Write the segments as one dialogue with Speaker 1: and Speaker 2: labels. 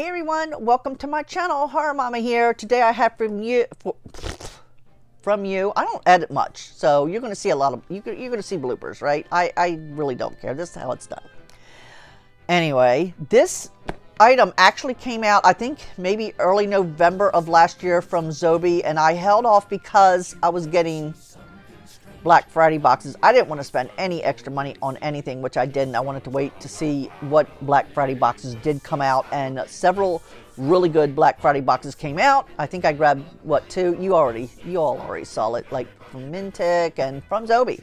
Speaker 1: Hey everyone, welcome to my channel. Horror Momma here. Today I have from you from you. I don't edit much, so you're going to see a lot of you you're going to see bloopers, right? I I really don't care. This is how it's done. Anyway, this item actually came out I think maybe early November of last year from Zobie and I held off because I was getting Black Friday boxes. I didn't want to spend any extra money on anything, which I didn't. I wanted to wait to see what Black Friday boxes did come out, and several really good Black Friday boxes came out. I think I grabbed what two? You already, you all already saw it, like from Mintic and from Zobie.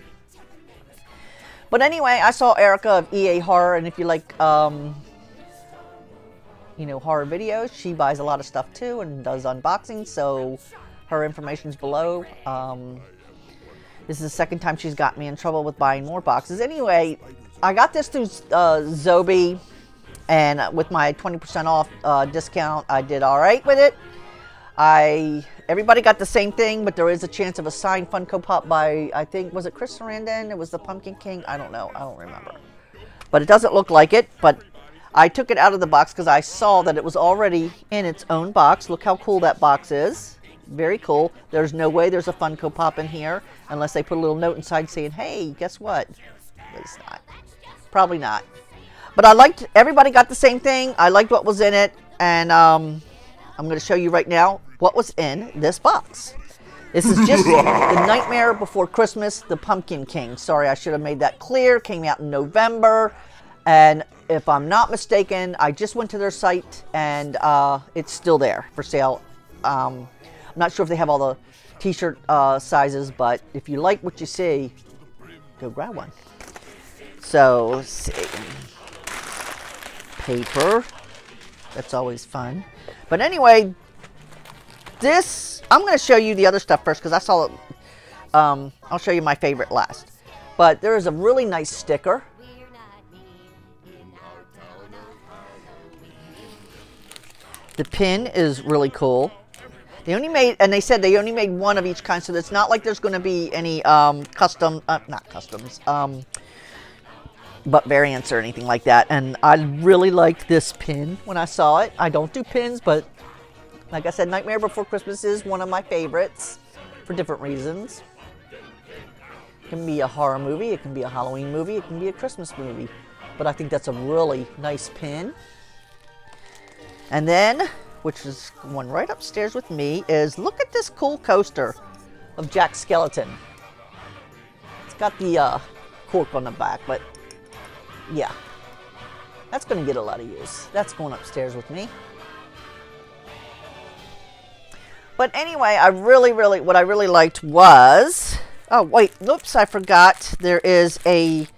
Speaker 1: But anyway, I saw Erica of EA Horror, and if you like, um, you know, horror videos, she buys a lot of stuff too and does unboxings. So her information's below. Um, this is the second time she's got me in trouble with buying more boxes. Anyway, I got this through uh, Zobie, and with my 20% off uh, discount, I did all right with it. I everybody got the same thing, but there is a chance of a signed Funko Pop by I think was it Chris Sarandon? It was the Pumpkin King. I don't know. I don't remember. But it doesn't look like it. But I took it out of the box because I saw that it was already in its own box. Look how cool that box is very cool. There's no way there's a Funko Pop in here unless they put a little note inside saying, hey, guess what? It's not. Probably not. But I liked, everybody got the same thing. I liked what was in it. And um, I'm going to show you right now what was in this box. This is just the Nightmare Before Christmas, the Pumpkin King. Sorry, I should have made that clear. Came out in November. And if I'm not mistaken, I just went to their site and uh, it's still there for sale. Um, not sure if they have all the t-shirt uh, sizes, but if you like what you see, go grab one. So, let's see. Paper. That's always fun. But anyway, this, I'm going to show you the other stuff first because I saw it. Um, I'll show you my favorite last. But there is a really nice sticker. The pin is really cool. They only made, and they said they only made one of each kind, so it's not like there's going to be any um, custom, uh, not customs, um, but variants or anything like that. And I really liked this pin when I saw it. I don't do pins, but like I said, Nightmare Before Christmas is one of my favorites for different reasons. It can be a horror movie, it can be a Halloween movie, it can be a Christmas movie. But I think that's a really nice pin. And then which is one right upstairs with me, is look at this cool coaster of Jack Skellington. It's got the uh, cork on the back, but yeah, that's going to get a lot of use. That's going upstairs with me. But anyway, I really, really, what I really liked was, oh wait, oops, I forgot. There is a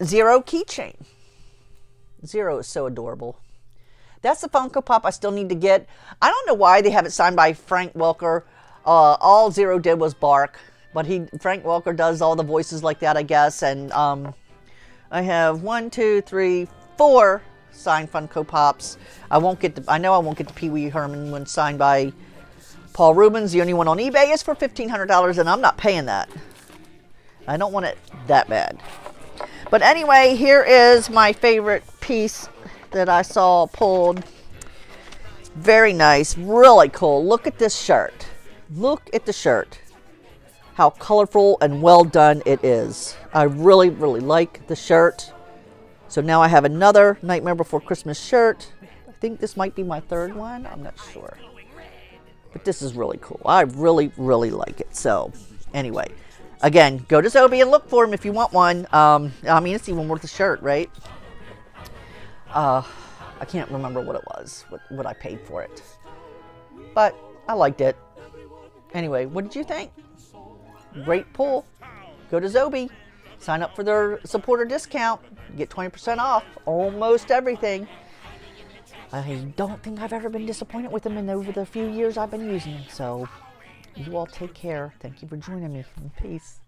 Speaker 1: Zero keychain. Zero is so adorable. That's the Funko Pop I still need to get. I don't know why they have it signed by Frank Welker. Uh, all Zero did was bark, but he Frank Welker does all the voices like that, I guess. And um, I have one, two, three, four signed Funko Pops. I won't get the. I know I won't get the Pee Wee Herman one signed by Paul Reubens. The only one on eBay is for fifteen hundred dollars, and I'm not paying that. I don't want it that bad. But anyway, here is my favorite piece that I saw pulled. Very nice, really cool. Look at this shirt. Look at the shirt. How colorful and well done it is. I really, really like the shirt. So now I have another Nightmare Before Christmas shirt. I think this might be my third one. I'm not sure. But this is really cool. I really, really like it. So anyway, again, go to Zobie and look for them if you want one. Um, I mean, it's even worth a shirt, right? Uh, I can't remember what it was, what, what I paid for it. But I liked it. Anyway, what did you think? Great pull. Go to Zobie. Sign up for their supporter discount. Get 20% off almost everything. I don't think I've ever been disappointed with them in over the few years I've been using them. So you all take care. Thank you for joining me. Peace.